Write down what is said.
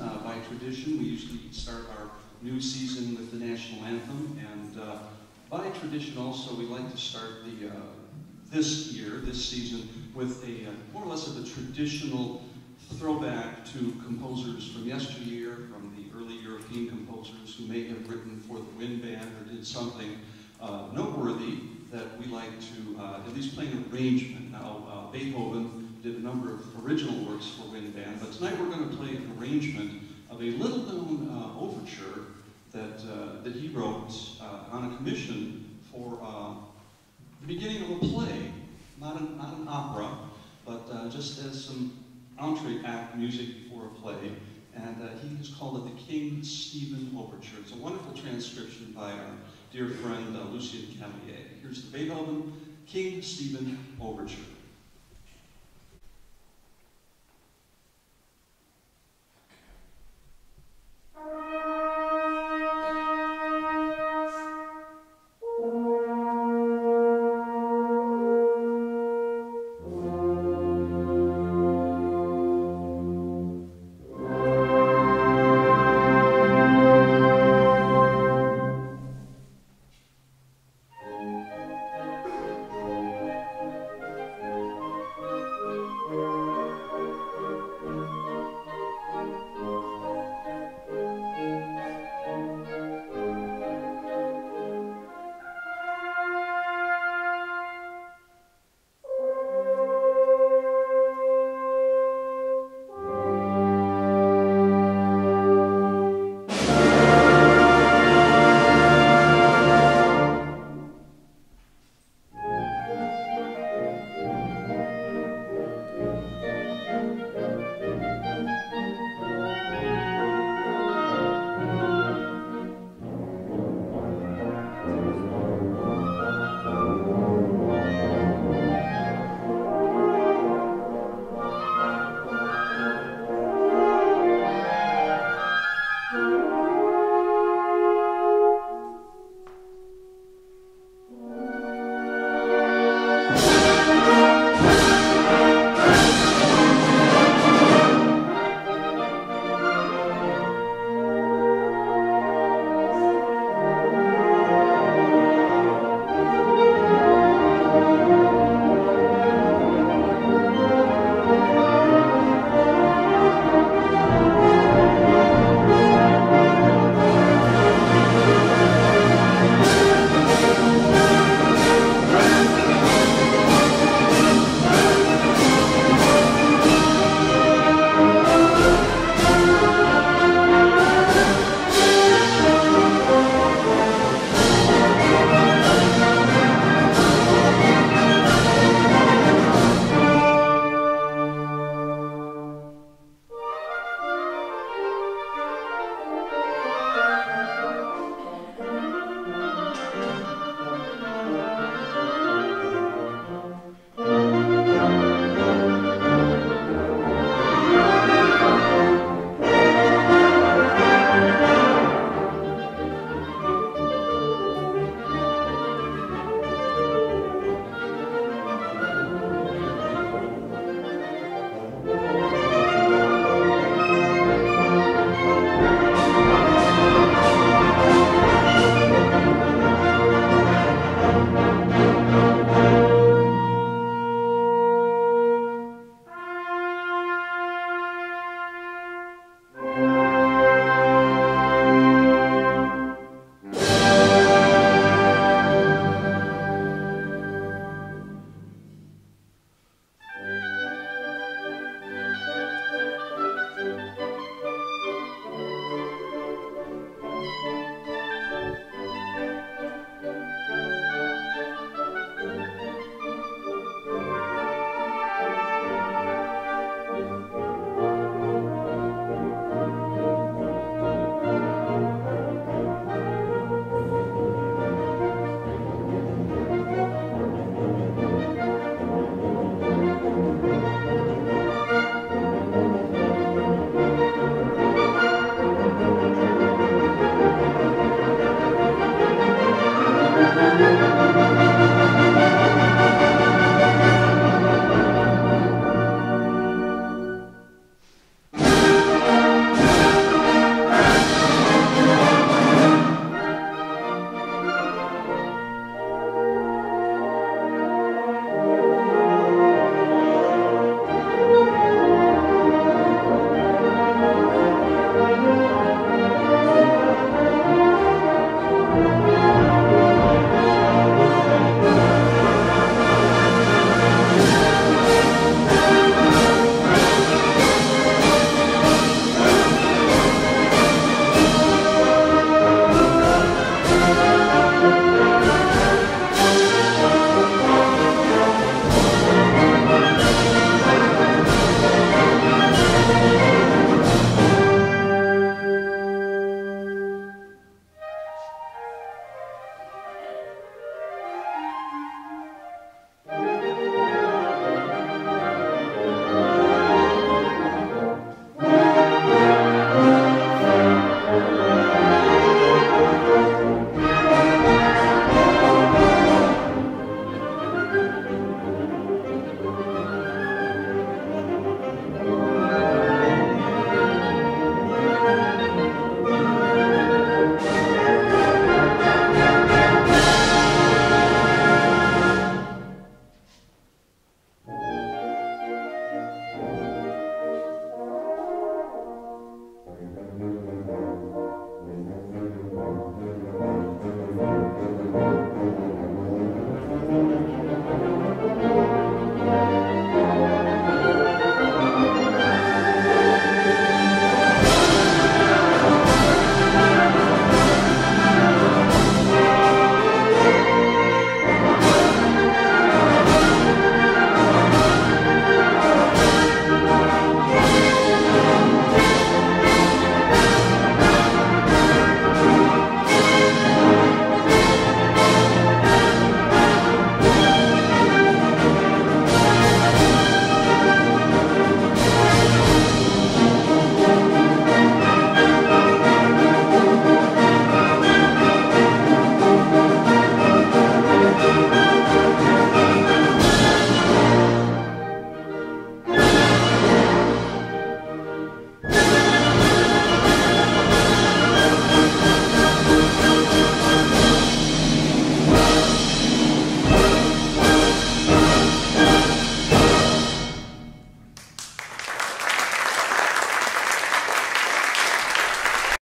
Uh, by tradition, we usually start our new season with the national anthem, and uh, by tradition also, we like to start the uh, this year, this season, with a uh, more or less of a traditional throwback to composers from yesteryear, from the early European composers who may have written for the wind band or did something uh, noteworthy that we like to uh, at least play an arrangement. Now, Beethoven did a number of original works for wind band, but tonight we're going to play an arrangement of a little-known uh, overture that, uh, that he wrote uh, on a commission for uh, the beginning of a play, not an, not an opera, but uh, just as some entree act music before a play. And he has called it the King Stephen Overture. It's a wonderful transcription by our dear friend Lucien Cailliet. Here's the Beethoven King Stephen Overture.